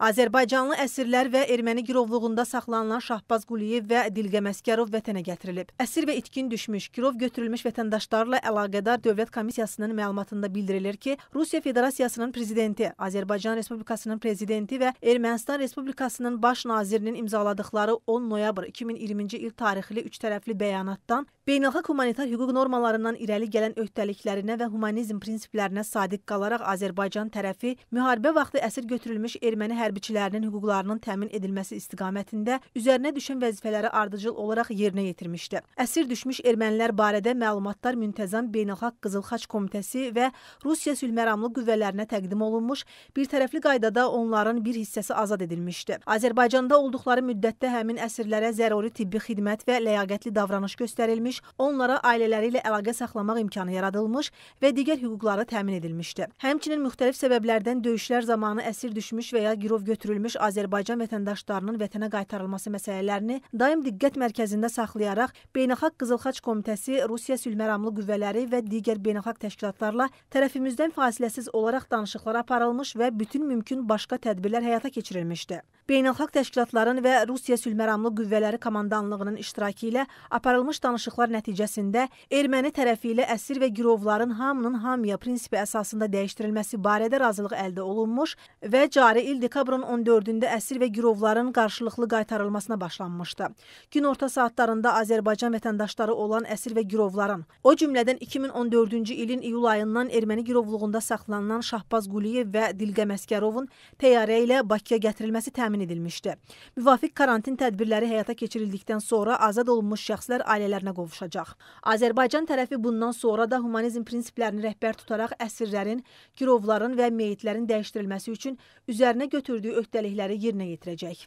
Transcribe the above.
Azərbaycanlı əsirlər və erməni girovluğunda saxlanılan Şahbaz Quliyev və Dilqəm Əskərov vətənə gətirilib. Əsir və itkin düşmüş, girov götürülmüş vətəndaşlarla əlaqədar Dövlət Komissiyasının məlumatında bildirilir ki, Rusiya Federasiyasının prezidenti, Azərbaycan Respublikasının prezidenti və Ermənistan Respublikasının baş nazirinin imzaladıkları 10 noyabr 2020-ci il tarixli üç tərəfli bəyanatdan beynəlxalq humanitar hüquq normalarından irəli gələn öhdəliklərinə və humanizm prinsiplərinə sadiq qalaraq Azərbaycan tərəfi müharibə vaxtı əsir götürülmüş erməni hərbiçilərinin hüquqlarının təmin edilməsi istiqamətində üzərinə düşən vəzifələri ardıcıl olaraq yerinə yetirmişdi. Əsir düşmüş ermənilər barədə məlumatlar müntəzəm Beynəlxalq Qızıl Xaç Komitəsi və Rusiya sülhməramlı qüvvələrinə təqdim olunmuş, bir tərəfli qaydada onların bir hissəsi azad edilmişdi. Azərbaycanda olduqları müddətdə həmin əsirlərə zəruri tibbi xidmət və ləyaqətli davranış göstərilmiş, onlara ailələri ilə əlaqə saxlamaq imkanı yaradılmış və digər hüquqları təmin edilmişdi. Həmçinin müxtəlif səbəblərdən döyüşlər zamanı əsir düşmüş və ya girov götürülmüş Azərbaycan vətəndaşlarının vətənə qaytarılması məsələlərini daim diqqət mərkəzində saxlayaraq Beynəlxalq Qızılxaç Komitəsi, Rusiya sülhməramlı qüvvələri və digər beynəlxalq təşkilatlarla tərəfimizdən fasiləsiz olaraq danışıqlar aparılmış və bütün mümkün başqa tədbirlər həyata keçirilmişdi. Beynəlxalq təşkilatların və Rusiya sülhməramlı qüvvələri komandanlığının iştirakı ilə aparılmış danışıqlar nəticəsində erməni tərəfi ilə əsir və girovların hamının hamıya prinsipi əsasında dəyişdirilməsi barədə razılıq əldə olunmuş və cari il dekabrın 14-də əsir və girovların qarşılıqlı qaytarılmasına başlanmışdı. Gün orta saatlarında Azərbaycan vətəndaşları olan əsir və girovların, o cümlədən 2014-cü ilin iyul ayından erməni girovluğunda saxlanılan Şahbaz Quliyev və Dilqəm Əskərovun təyyarə ilə Bakıya gətirilməsi təmin edilmişdi. Müvafiq karantin tədbirləri həyata keçirildikdən sonra azad olunmuş şəxslər ailələrinə qovuşacaq. Azərbaycan tərəfi bundan sonra da humanizm prinsiplərini rəhbər tutaraq əsirlərin, girovların və meyitlərin dəyişdirilməsi üçün üzərinə götürdüyü öhdəlikləri yerinə yetirəcək.